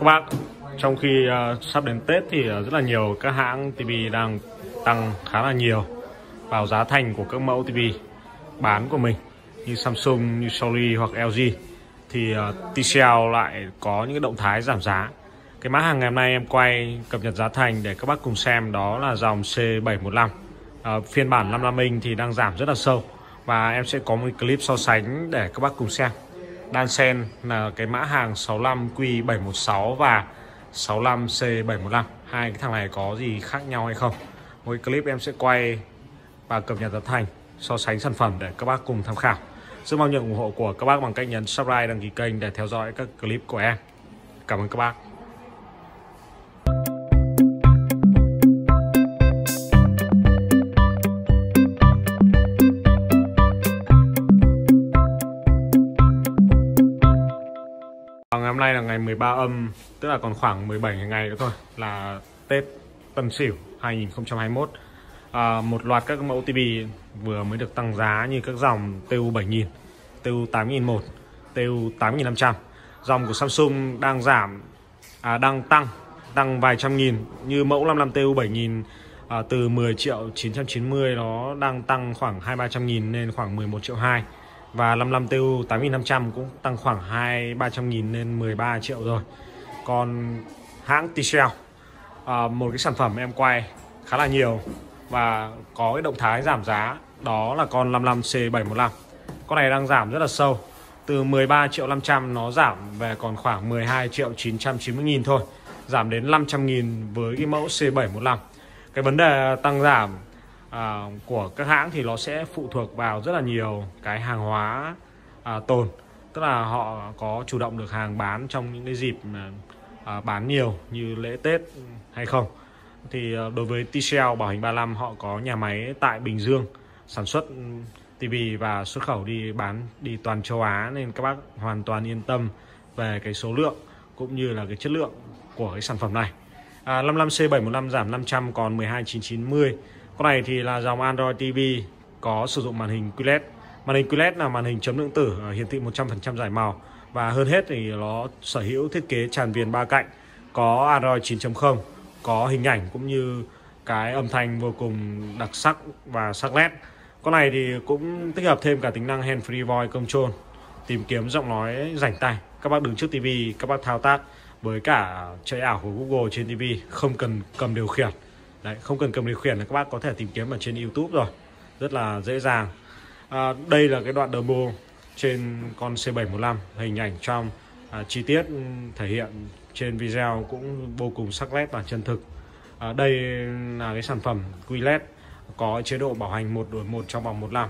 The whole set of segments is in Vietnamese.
các bác trong khi uh, sắp đến Tết thì uh, rất là nhiều các hãng TV đang tăng khá là nhiều vào giá thành của các mẫu TV bán của mình như Samsung, như Sony hoặc LG thì à, uh, TCL lại có những cái động thái giảm giá. Cái mã hàng ngày hôm nay em quay cập nhật giá thành để các bác cùng xem đó là dòng C715 uh, phiên bản 55 inch thì đang giảm rất là sâu và em sẽ có một clip so sánh để các bác cùng xem đan sen là cái mã hàng 65Q716 và 65C715 hai cái thằng này có gì khác nhau hay không? Mỗi clip em sẽ quay và cập nhật giá thành, so sánh sản phẩm để các bác cùng tham khảo. Rất mong nhận ủng hộ của các bác bằng cách nhấn subscribe, đăng ký kênh để theo dõi các clip của em. Cảm ơn các bác. Ờ, ngày hôm nay là ngày 13 âm Tức là còn khoảng 17 ngày nữa thôi Là Tết Tân Sửu 2021 à, ờ, Một loạt các mẫu TV vừa mới được tăng giá Như các dòng TU 7000 TU 8001 TU 8500 Dòng của Samsung đang giảm à, Đang tăng Tăng vài trăm nghìn. Như mẫu 55 TU 7000 à, Từ 10 triệu 990 Nó đang tăng khoảng 2-300 nghìn Lên khoảng 11 triệu 2 và 55 TU 8500 cũng tăng khoảng 2 300 nghìn lên 13 triệu rồi. Còn hãng TCL à, một cái sản phẩm em quay khá là nhiều và có cái động thái giảm giá đó là con 55 C715 con này đang giảm rất là sâu từ 13 triệu 500 nó giảm về còn khoảng 12 triệu 990 nghìn thôi giảm đến 500 nghìn với cái mẫu C715 cái vấn đề tăng giảm à, của các hãng thì nó sẽ phụ thuộc vào rất là nhiều cái hàng hóa à, tồn. Tức là họ có chủ động được hàng bán trong những cái dịp à, bán nhiều như lễ Tết hay không. Thì à, đối với TCL bảo hành 35 họ có nhà máy tại Bình Dương sản xuất ừ, TV và xuất khẩu đi bán đi toàn châu Á nên các bác hoàn toàn yên tâm về cái số lượng cũng như là cái chất lượng của cái sản phẩm này. À, 55C715 giảm 500 còn 12990 con này thì là dòng Android TV có sử dụng màn hình QLED. Màn hình QLED là màn hình chấm lượng tử ờ, hiển thị 100% giải màu và hơn hết thì nó sở hữu thiết kế tràn viền ba cạnh, có Android 9.0, có hình ảnh cũng như cái âm thanh vô cùng đặc sắc và sắc nét. Con này thì cũng tích hợp thêm cả tính năng Hand Free Voice Control, tìm kiếm giọng nói rảnh tay. Các bác đứng trước TV, các bác thao tác với cả chơi ảo của Google trên TV không cần cầm điều khiển Đấy, không cần cầm điều khiển là các bác có thể tìm kiếm ở trên YouTube rồi. Rất là dễ dàng. À, đây là cái đoạn demo trên con C715 hình ảnh trong à, chi tiết ừ, thể hiện trên video cũng vô cùng sắc nét và chân thực. À, đây là cái sản phẩm QLED có chế độ bảo hành 1 đổi 1 trong vòng 1 năm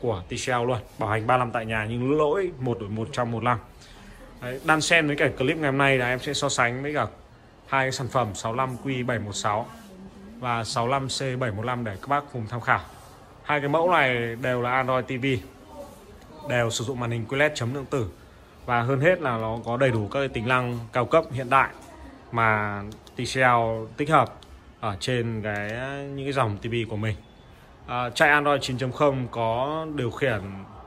của TCL luôn. Bảo hành 3 năm tại nhà nhưng lỗi 1 đổi 1 trong 1 năm. Đấy, đan xen với cả clip ngày hôm nay là em sẽ so sánh với cả hai cái sản phẩm 65Q716 và 65C715 để các bác cùng tham khảo. Hai cái mẫu này đều là Android TV, đều sử dụng màn hình QLED chấm lượng tử và hơn hết là nó có đầy đủ các cái tính năng cao cấp hiện đại mà TCL tích hợp ở trên cái những cái dòng TV của mình. À, chạy Android 9.0 có điều khiển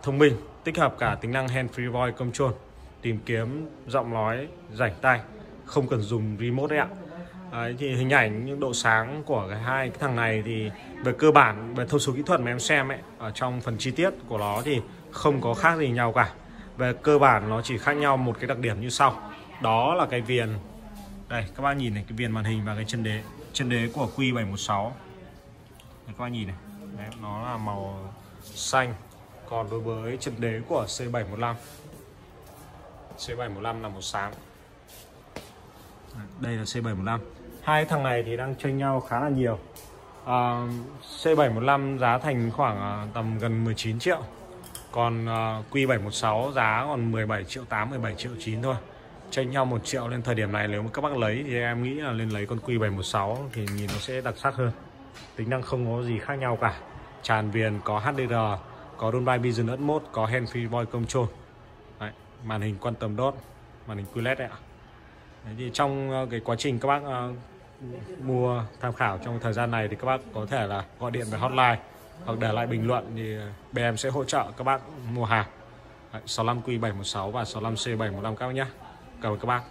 thông minh, tích hợp cả tính năng Hand Free Voice Control, tìm kiếm giọng nói rảnh tay, không cần dùng remote đấy ạ. Đấy, thì hình ảnh những độ sáng của cái hai cái thằng này thì về cơ bản về thông số kỹ thuật mà em xem ấy ở trong phần chi tiết của nó thì không có khác gì nhau cả. Về cơ bản nó chỉ khác nhau một cái đặc điểm như sau. Đó là cái viền. Đây các bạn nhìn này cái viền màn hình và cái chân đế chân đế của Q716 đây, các bạn nhìn này. Đấy, nó là màu xanh còn đối với chân đế của C715 C715 là màu sáng. Đây là C715 hai thằng này thì đang chênh nhau khá là nhiều. À, C715 giá thành khoảng à, tầm gần 19 triệu. Còn à, uh, Q716 giá còn 17 triệu 8 17 triệu 9 thôi. Chênh nhau 1 triệu lên thời điểm này nếu mà các bác lấy thì em nghĩ là lên lấy con Q716 thì nhìn nó sẽ đặc sắc hơn. Tính năng không có gì khác nhau cả. Tràn viền có HDR có Dolby Vision Atmos có Hand Free Voice Control. Đấy, màn hình quan tâm đốt màn hình QLED đấy ạ. Đấy, thì trong à, cái quá trình các bác mua tham khảo trong thời gian này thì các bác có thể là gọi điện về hotline hoặc để lại bình luận thì BM sẽ hỗ trợ các bác mua hàng. 65Q716 và 65C715 các bác nhé. Cảm ơn các bác